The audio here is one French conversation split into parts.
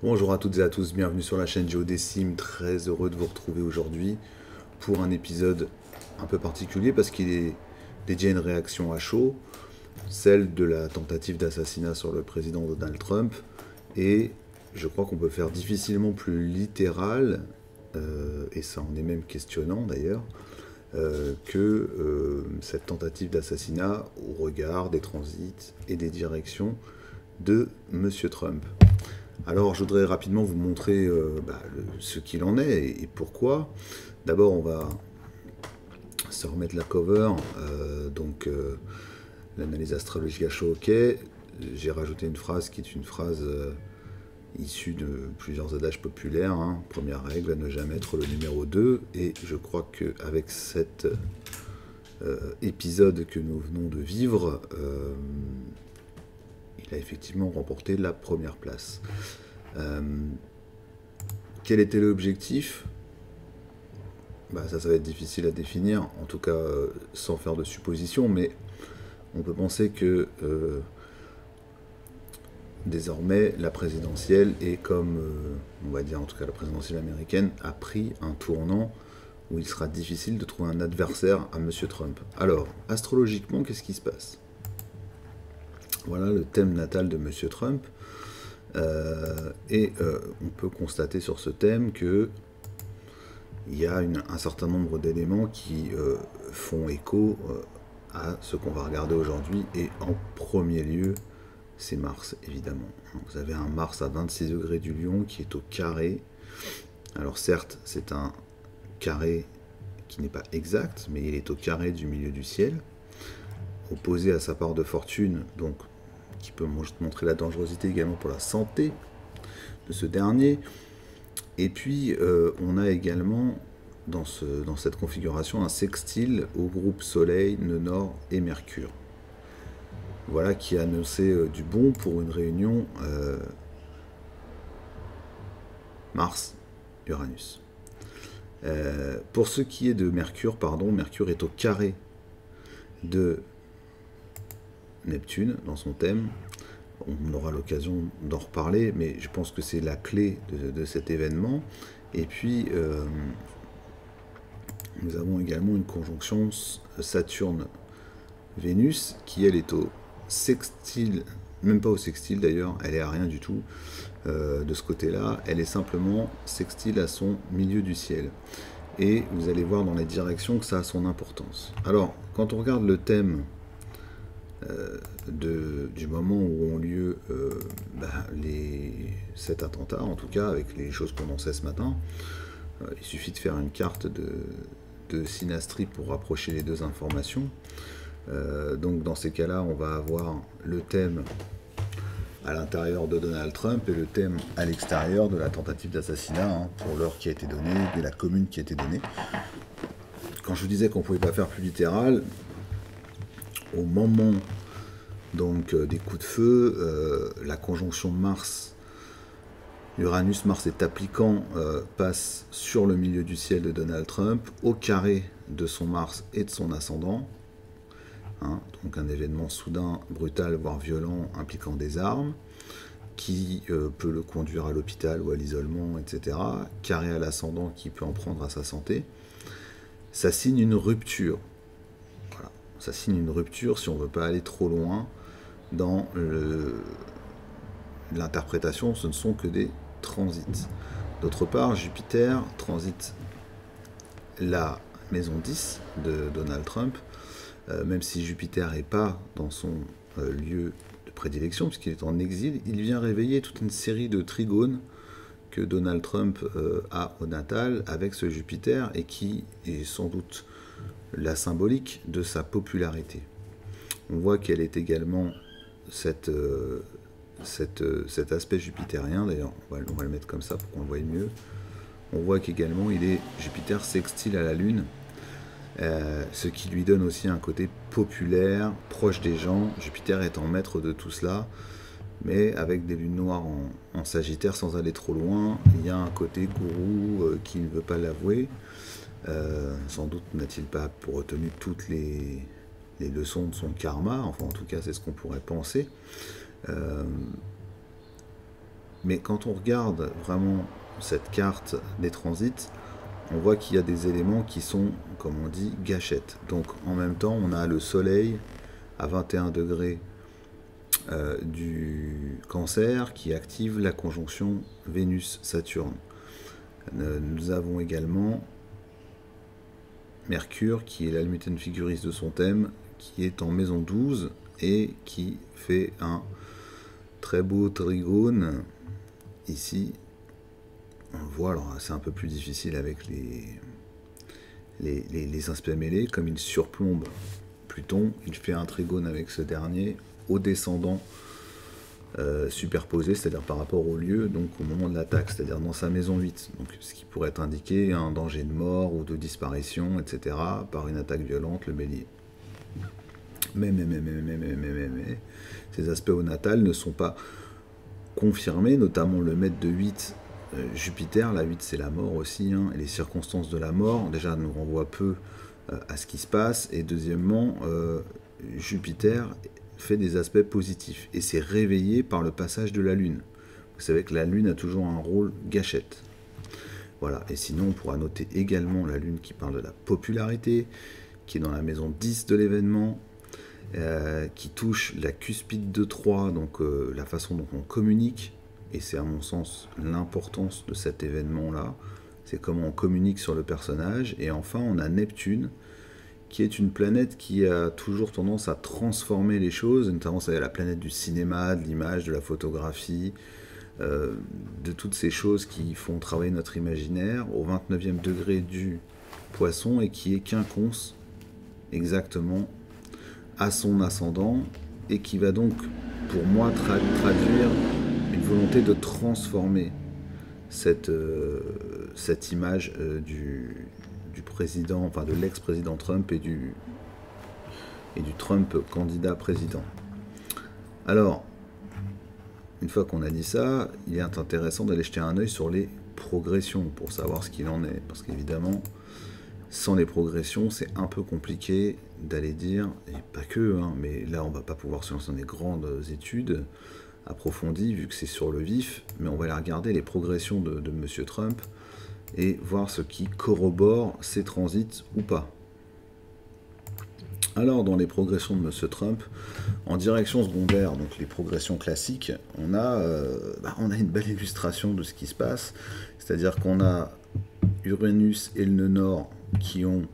Bonjour à toutes et à tous, bienvenue sur la chaîne Géodécime, très heureux de vous retrouver aujourd'hui pour un épisode un peu particulier parce qu'il est dédié à une réaction à chaud, celle de la tentative d'assassinat sur le président Donald Trump, et je crois qu'on peut faire difficilement plus littéral, euh, et ça en est même questionnant d'ailleurs, euh, que euh, cette tentative d'assassinat au regard des transits et des directions de M. Trump. Alors je voudrais rapidement vous montrer bah, ce qu'il en est et, pourquoi. D'abord on va se remettre la cover, donc l'analyse astrologique à ok. J'ai rajouté une phrase qui est une phrase issu de plusieurs adages populaires. Hein. Première règle, ne jamais être le numéro 2. Et je crois qu'avec cet euh, épisode que nous venons de vivre, euh, il a effectivement remporté la première place. Euh, quel était l'objectif? Bah, Ça, ça va être difficile à définir, en tout cas sans faire de supposition, mais on peut penser que désormais, la présidentielle est comme, euh, on va dire en tout cas la présidentielle américaine, a pris un tournant où il sera difficile de trouver un adversaire à M. Trump. Alors, astrologiquement, qu'est-ce qui se passe? Voilà le thème natal de M. Trump. Euh, et euh, on peut constater sur ce thème que il y a un certain nombre d'éléments qui font écho à ce qu'on va regarder aujourd'hui et en premier lieu c'est Mars, évidemment. Vous avez un Mars à 26 degrés du Lion qui est au carré. Alors certes, c'est un carré qui n'est pas exact, mais il est au carré du milieu du ciel, opposé à sa part de fortune, donc qui peut montrer la dangerosité également pour la santé de ce dernier. Et puis, euh, on a également dans, ce, dans cette configuration un sextile au groupe Soleil, Nœud Nord et Mercure voilà, qui a annoncé euh, du bon pour une réunion euh, Mars-Uranus. Pour ce qui est de Mercure, pardon, Mercure est au carré de Neptune dans son thème. On aura l'occasion d'en reparler, mais je pense que c'est la clé de, cet événement. Et puis, nous avons également une conjonction Saturne-Vénus qui, elle, est au sextile, même pas au sextile d'ailleurs, elle est à rien du tout euh, de ce côté-là, elle est simplement sextile à son milieu du ciel. Et vous allez voir dans les directions que ça a son importance. Alors, quand on regarde le thème euh, de, du moment où ont lieu euh, bah, cet attentat, en tout cas avec les choses qu'on en sait ce matin, il suffit de faire une carte de, de pour rapprocher les deux informations. Euh, donc dans ces cas-là, on va avoir le thème à l'intérieur de Donald Trump et le thème à l'extérieur de la tentative d'assassinat hein, pour l'heure qui a été donnée, de la commune qui a été donnée. Quand je vous disais qu'on ne pouvait pas faire plus littéral, au moment donc euh, des coups de feu, euh, la conjonction Mars Uranus, Mars est appliquant, passe sur le milieu du ciel de Donald Trump, au carré de son Mars et de son ascendant, Hein, donc un événement soudain, brutal, voire violent, impliquant des armes, qui euh, peut le conduire à l'hôpital ou à l'isolement, etc. Carré à l'ascendant qui peut en prendre à sa santé. Ça signe une rupture. Voilà. Ça signe une rupture si on ne veut pas aller trop loin dans l'interprétation, ce ne sont que des transits. D'autre part, Jupiter transite la maison 10 de Donald Trump, euh, même si Jupiter n'est pas dans son euh, lieu de prédilection, puisqu'il est en exil, il vient réveiller toute une série de trigones que Donald Trump euh, a au natal avec ce Jupiter et qui est sans doute la symbolique de sa popularité. On voit qu'elle est également cet aspect jupitérien, d'ailleurs on va, le mettre comme ça pour qu'on le voie mieux. On voit qu'également il est Jupiter sextile à la Lune, euh, ce qui lui donne aussi un côté populaire, proche des gens. Jupiter étant maître de tout cela, mais avec des lunes noires en, Sagittaire sans aller trop loin, il y a un côté gourou euh, qui ne veut pas l'avouer. Euh, sans doute n'a-t-il pas pour retenu toutes les, leçons de son karma, enfin en tout cas c'est ce qu'on pourrait penser. Mais quand on regarde vraiment cette carte des transits, on voit qu'il y a des éléments qui sont, comme on dit, gâchettes. Donc en même temps, on a le Soleil à 21 degrés euh, du cancer qui active la conjonction Vénus-Saturne. Euh, nous avons également Mercure qui est l'almuten figuris de son thème, qui est en maison 12 et qui fait un très beau trigone ici. On le voit, alors c'est un peu plus difficile avec les, les, les aspects mêlés, comme il surplombe Pluton, il fait un trigone avec ce dernier au descendant euh, superposé, c'est-à-dire par rapport au lieu, donc au moment de l'attaque, c'est-à-dire dans sa maison 8. Donc, ce qui pourrait indiquer un danger de mort ou de disparition, etc., par une attaque violente, le bélier. Mais, mais, mais, mais, mais, mais, mais, ces aspects au natal ne sont pas confirmés, notamment le maître de 8, euh, Jupiter, la 8 c'est la mort aussi, hein, et les circonstances de la mort, déjà nous renvoient peu euh, à ce qui se passe, et deuxièmement, Jupiter fait des aspects positifs et c'est réveillé par le passage de la Lune. Vous savez que la Lune a toujours un rôle gâchette. Voilà, et sinon on pourra noter également la Lune qui parle de la popularité, qui est dans la maison 10 de l'événement, euh, qui touche la cuspide de 3, donc euh, la façon dont on communique, et c'est à mon sens l'importance de cet événement-là, c'est comment on communique sur le personnage, et enfin on a Neptune, qui est une planète qui a toujours tendance à transformer les choses, notamment c'est la planète du cinéma, de l'image, de la photographie, euh, de toutes ces choses qui font travailler notre imaginaire au 29e degré du poisson et qui est quinconce exactement à son ascendant et qui va donc pour moi traduire une volonté de transformer cette, euh, cette image euh, du, président, enfin de l'ex-président Trump et du, et du Trump candidat président. Alors, une fois qu'on a dit ça, il est intéressant d'aller jeter un œil sur les progressions pour savoir ce qu'il en est. Parce qu'évidemment, sans les progressions, c'est un peu compliqué d'aller dire, et pas que, hein, mais là on va pas pouvoir se lancer dans des grandes études approfondies vu que c'est sur le vif, mais on va aller regarder les progressions de, de M. Trump et voir ce qui corrobore ces transits ou pas. Alors, dans les progressions de M. Trump, en direction secondaire, donc les progressions classiques, on a, euh, bah, on a une belle illustration de ce qui se passe. C'est-à-dire qu'on a Uranus et le nœud nord qui ont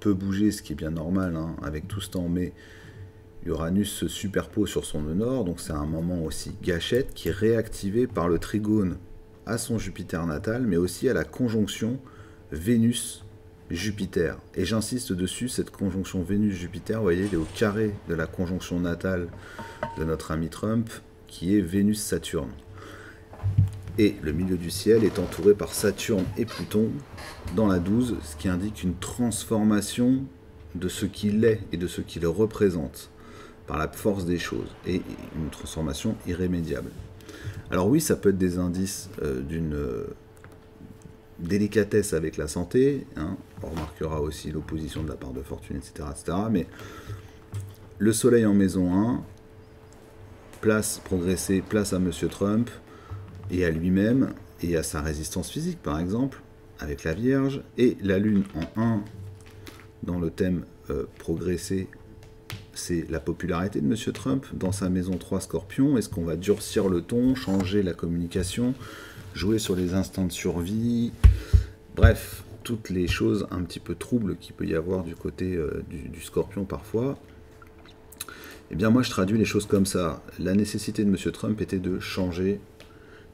peu bougé, ce qui est bien normal hein, avec tout ce temps, mais Uranus se superpose sur son nord, donc c'est un moment aussi gâchette qui est réactivé par le trigone à son Jupiter natal, mais aussi à la conjonction Vénus-Jupiter. Et j'insiste dessus, cette conjonction Vénus-Jupiter, vous voyez, elle est au carré de la conjonction natale de notre ami Trump, qui est Vénus-Saturne. Et le milieu du ciel est entouré par Saturne et Pluton dans la 12, ce qui indique une transformation de ce qu'il est et de ce qu'il représente par la force des choses, et une transformation irrémédiable. Alors oui, ça peut être des indices euh, d'une euh, délicatesse avec la santé. Hein. On remarquera aussi l'opposition de la part de fortune, etc., etc. Mais le soleil en maison 1, place progresser, place à Monsieur Trump et à lui-même et à sa résistance physique, par exemple, avec la Vierge, et la Lune en 1 dans le thème euh, progresser c'est la popularité de M. Trump dans sa maison 3 Scorpion. Est-ce qu'on va durcir le ton, changer la communication, jouer sur les instants de survie? Bref, toutes les choses un petit peu troubles qu'il peut y avoir du côté euh, du, Scorpion parfois. Eh bien moi je traduis les choses comme ça. La nécessité de M. Trump était de changer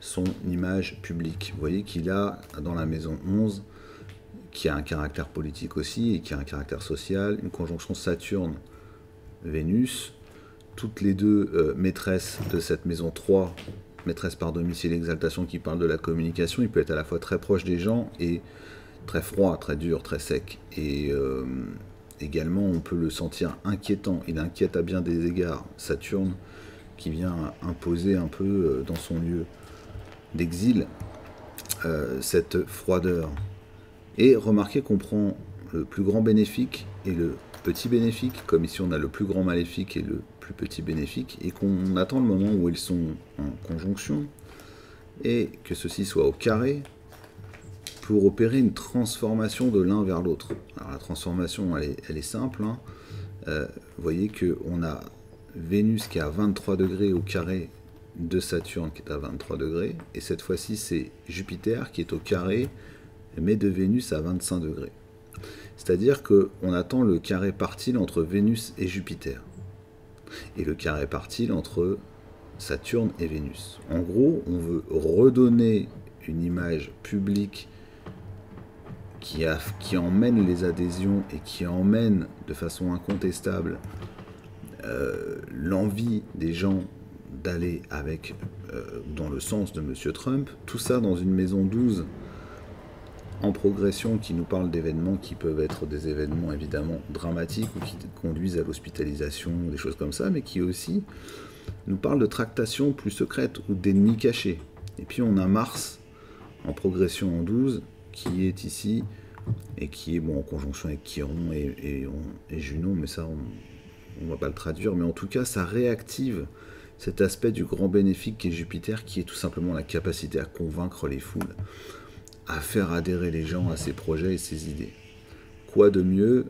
son image publique. Vous voyez qu'il a dans la maison 11, qui a un caractère politique aussi et qui a un caractère social, une conjonction Saturne Vénus, toutes les deux euh, maîtresses de cette maison 3, maîtresse par domicile exaltation qui parle de la communication, il peut être à la fois très proche des gens et très froid, très dur, très sec. Et euh, également, on peut le sentir inquiétant. Il inquiète à bien des égards. Saturne qui vient imposer un peu euh, dans son lieu d'exil cette froideur. Et remarquez qu'on prend le plus grand bénéfique et le petit bénéfique, comme ici on a le plus grand maléfique et le plus petit bénéfique, et qu'on attend le moment où ils sont en conjonction, et que ceci soit au carré pour opérer une transformation de l'un vers l'autre. Alors la transformation, elle est, simple. Hein. Euh, vous voyez qu'on a Vénus qui est à 23 degrés au carré de Saturne qui est à 23 degrés, et cette fois-ci c'est Jupiter qui est au carré, mais de Vénus à 25 degrés. C'est-à-dire qu'on attend le carré partile entre Vénus et Jupiter, et le carré partile entre Saturne et Vénus. En gros, on veut redonner une image publique qui, emmène les adhésions et qui emmène de façon incontestable euh, l'envie des gens d'aller avec euh, dans le sens de M. Trump, tout ça dans une maison 12 en progression qui nous parle d'événements qui peuvent être des événements évidemment dramatiques ou qui conduisent à l'hospitalisation, des choses comme ça, mais qui aussi nous parle de tractations plus secrètes ou d'ennemis cachés. Et puis on a Mars en progression en 12 qui est ici et qui est bon en conjonction avec Chiron et, et, mais ça on ne va pas le traduire, mais en tout cas ça réactive cet aspect du grand bénéfique qui est Jupiter, qui est tout simplement la capacité à convaincre les foules, à faire adhérer les gens à ses projets et ses idées. Quoi de mieux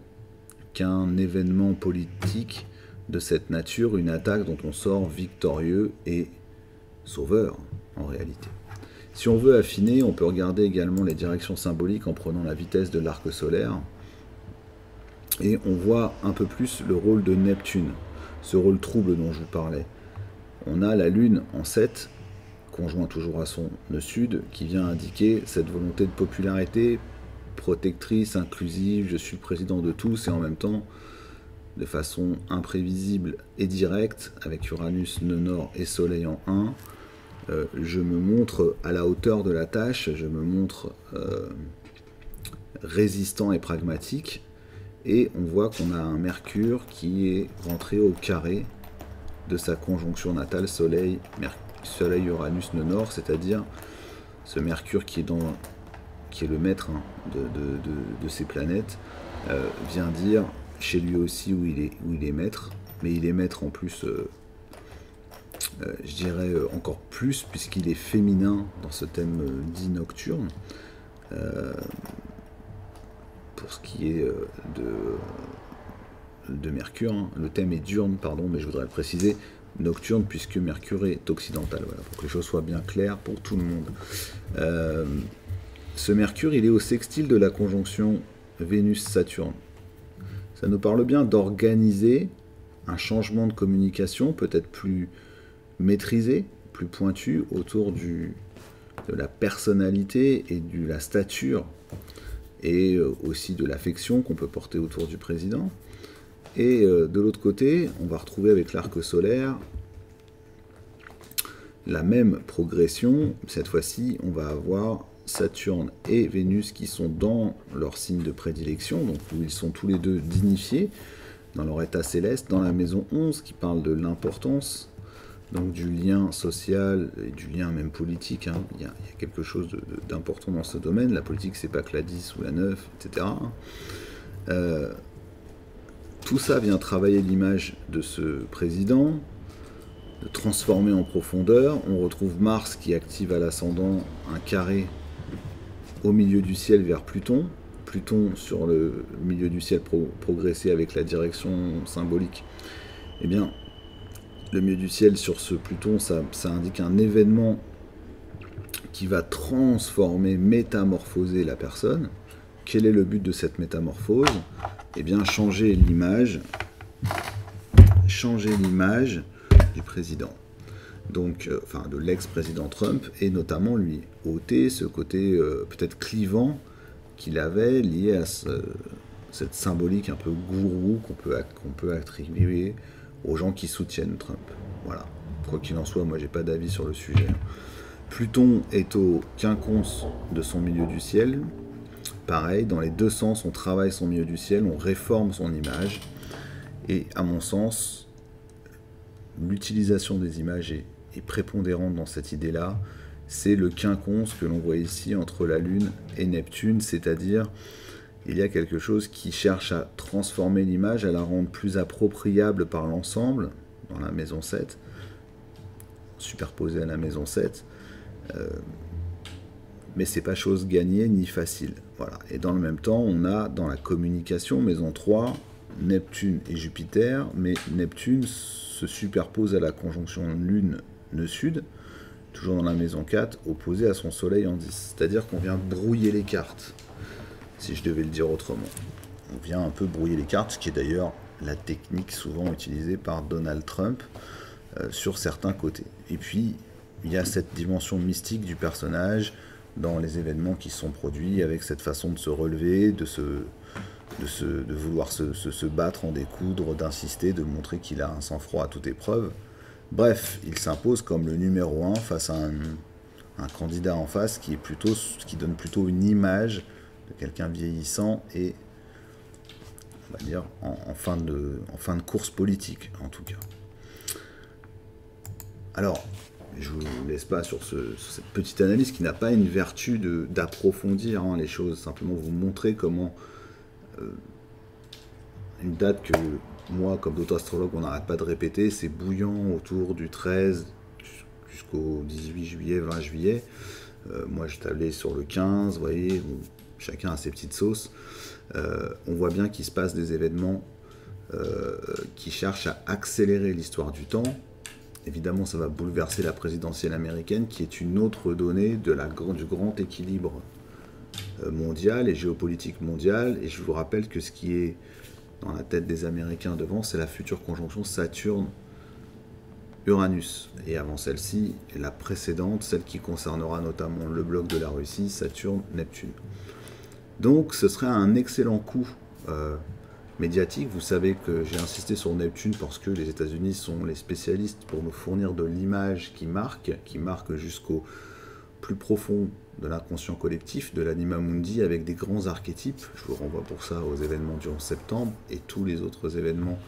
qu'un événement politique de cette nature, une attaque dont on sort victorieux et sauveur en réalité? Si on veut affiner, on peut regarder également les directions symboliques en prenant la vitesse de l'arc solaire. Et on voit un peu plus le rôle de Neptune, ce rôle trouble dont je vous parlais on a la Lune en 7, conjoint toujours à son nœud sud, qui vient indiquer cette volonté de popularité protectrice, inclusive, je suis le président de tous, et en même temps, de façon imprévisible et directe, avec Uranus, nœud nord et Soleil en 1, euh, je me montre à la hauteur de la tâche, je me montre euh, résistant et pragmatique, et on voit qu'on a un Mercure qui est rentré au carré de sa conjonction natale Soleil, Soleil nord, c'est-à-dire ce Mercure qui est, qui est le maître hein, de, ces planètes, euh, vient dire chez lui aussi où il est, où il est maître, mais il est maître en plus, euh, euh, je dirais encore plus, puisqu'il est féminin dans ce thème dit nocturne. pour ce qui est de de Mercure. Hein. Le thème est diurne, pardon, mais je voudrais le préciser, nocturne, puisque Mercure est occidental. Pour que les choses soient bien claires pour tout le monde. Euh, ce Mercure, il est au sextile de la conjonction Vénus-Saturne. Ça nous parle bien d'organiser un changement de communication, peut-être plus maîtrisé, plus pointu, autour de la personnalité et de la stature, et euh, aussi de l'affection qu'on peut porter autour du président. Et euh, de l'autre côté, on va retrouver avec l'arc solaire la même progression. Cette fois-ci, on va avoir Saturne et Vénus qui sont dans leur signe de prédilection, donc où ils sont tous les deux dignifiés dans leur état céleste, dans la maison 11 qui parle de l'importance donc du lien social et du lien même politique. Hein. Il, y a, quelque chose d'important dans ce domaine. La politique, c'est pas que la 10 ou la 9, etc. tout ça vient travailler l'image de ce président, de transformer en profondeur. On retrouve Mars qui active à l'ascendant un carré au milieu du ciel vers Pluton. Pluton sur le milieu du ciel progressé avec la direction symbolique. Eh bien, le milieu du ciel sur ce Pluton, ça indique un événement qui va transformer, métamorphoser la personne. Quel est le but de cette métamorphose? Eh bien, changer l'image, changer l'image du président. Donc, euh, enfin, de l'ex-président Trump, et notamment lui ôter ce côté euh, peut-être clivant qu'il avait lié à cette symbolique un peu gourou qu'on peut, qu'on peut attribuer aux gens qui soutiennent Trump. Voilà. Quoi qu'il en soit, moi j'ai pas d'avis sur le sujet. Pluton est au quinconce de son milieu du ciel, Pareil, dans les deux sens, on travaille son milieu du ciel, on réforme son image. Et à mon sens, l'utilisation des images est, prépondérante dans cette idée-là. C'est le quinconce que l'on voit ici entre la Lune et Neptune, c'est-à-dire il y a quelque chose qui cherche à transformer l'image, à la rendre plus appropriable par l'ensemble, dans la maison 7, superposée à la maison 7, Euh, mais c'est pas chose gagnée ni facile. Voilà. Et dans le même temps, on a dans la communication, maison 3, Neptune et Jupiter, mais Neptune se superpose à la conjonction Lune-Nœud-Sud, toujours dans la maison 4, opposée à son Soleil en 10. C'est-à-dire qu'on vient brouiller les cartes, si je devais le dire autrement. On vient un peu brouiller les cartes, ce qui est d'ailleurs la technique souvent utilisée par Donald Trump euh, sur certains côtés. Et puis, il y a cette dimension mystique du personnage dans les événements qui sont produits, avec cette façon de se relever, de, se, de, vouloir se, battre, en découdre, d'insister, de montrer qu'il a un sang-froid à toute épreuve. Bref, il s'impose comme le numéro un face à un, candidat en face qui, est plutôt, qui donne plutôt une image de quelqu'un vieillissant et on va dire, en, fin de, en fin de course politique, en tout cas. Alors, je ne vous laisse pas sur, cette petite analyse qui n'a pas une vertu d'approfondir hein, les choses, simplement vous montrer comment euh, une date que moi, comme d'autres astrologues, on n'arrête pas de répéter, c'est bouillant autour du 13 jusqu'au 18 juillet, 20 juillet. Euh, moi, je tablais sur le 15, vous voyez, chacun a ses petites sauces. Euh, on voit bien qu'il se passe des événements qui cherchent à accélérer l'histoire du temps. Évidemment, ça va bouleverser la présidentielle américaine, qui est une autre donnée de la, du grand équilibre euh, mondial et géopolitique mondial. Et je vous rappelle que ce qui est dans la tête des Américains devant, c'est la future conjonction Saturne-Uranus. Et avant celle-ci, la précédente, celle qui concernera notamment le bloc de la Russie, Saturne-Neptune. Donc ce serait un excellent coup euh, médiatique. Vous savez que j'ai insisté sur Neptune parce que les États-Unis sont les spécialistes pour nous fournir de l'image qui marque, qui marque jusqu'au plus profond de l'inconscient collectif, de l'anima mundi, avec des grands archétypes. Je vous renvoie pour ça aux événements du 11 septembre et tous les autres événements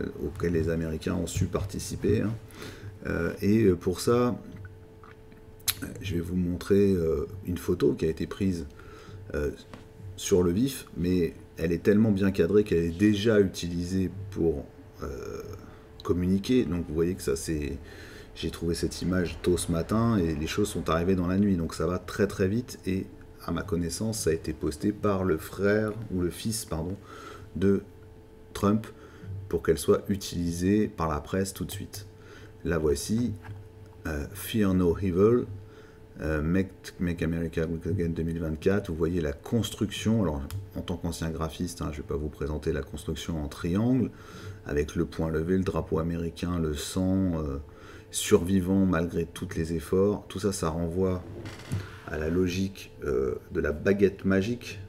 euh, auxquels les Américains ont su participer. Hein. Euh, et pour ça, je vais vous montrer une photo qui a été prise euh, sur le vif, mais elle est tellement bien cadrée qu'elle est déjà utilisée pour euh, communiquer. Donc vous voyez que ça c'est... J'ai trouvé cette image tôt ce matin et les choses sont arrivées dans la nuit. Donc ça va très très vite et à ma connaissance ça a été posté par le frère ou le fils pardon de Trump pour qu'elle soit utilisée par la presse tout de suite. La voici, Fear No Evil, euh, Make, America Great Again 2024, vous voyez la construction, alors en tant qu'ancien graphiste, hein, je ne vais pas vous présenter la construction en triangle, avec le point levé, le drapeau américain, le sang, euh, survivant malgré tous les efforts, tout ça, ça renvoie à la logique euh, de la baguette magique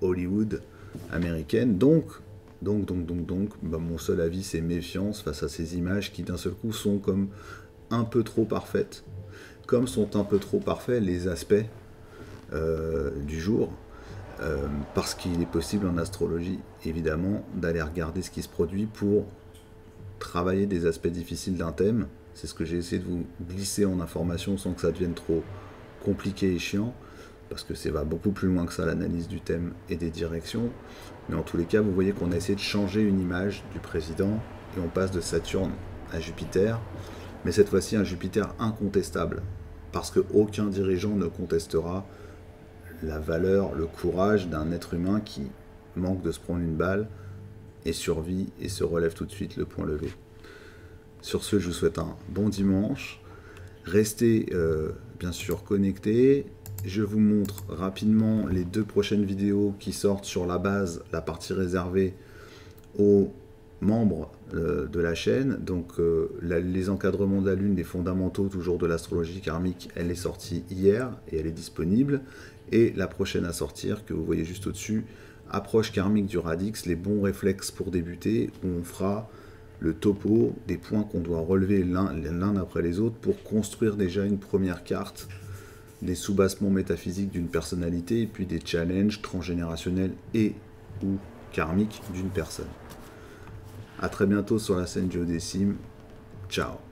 Hollywood américaine. Donc, donc, donc, donc, donc, bah, mon seul avis, c'est méfiance face à ces images qui d'un seul coup sont comme un peu trop parfaites comme sont un peu trop parfaits les aspects euh, du jour, euh, parce qu'il est possible en astrologie, évidemment, d'aller regarder ce qui se produit pour travailler des aspects difficiles d'un thème. C'est ce que j'ai essayé de vous glisser en information sans que ça devienne trop compliqué et chiant, parce que ça va beaucoup plus loin que ça l'analyse du thème et des directions. Mais en tous les cas, vous voyez qu'on a essayé de changer une image du président et on passe de Saturne à Jupiter mais cette fois-ci un Jupiter incontestable, parce qu'aucun dirigeant ne contestera la valeur, le courage d'un être humain qui manque de se prendre une balle et survit et se relève tout de suite le point levé. Sur ce, je vous souhaite un bon dimanche. Restez euh, bien sûr connectés. Je vous montre rapidement les deux prochaines vidéos qui sortent sur la base, la partie réservée aux membres euh, de la chaîne. Donc euh, les encadrements de la Lune, les fondamentaux toujours de l'astrologie karmique, elle est sortie hier et elle est disponible. Et la prochaine à sortir, que vous voyez juste au-dessus, approche karmique du radix, les bons réflexes pour débuter, où on fera le topo des points qu'on doit relever l'un après les autres pour construire déjà une première carte des soubassements métaphysiques d'une personnalité et puis des challenges transgénérationnels et ou karmiques d'une personne. A très bientôt sur la scène Géodécime. Ciao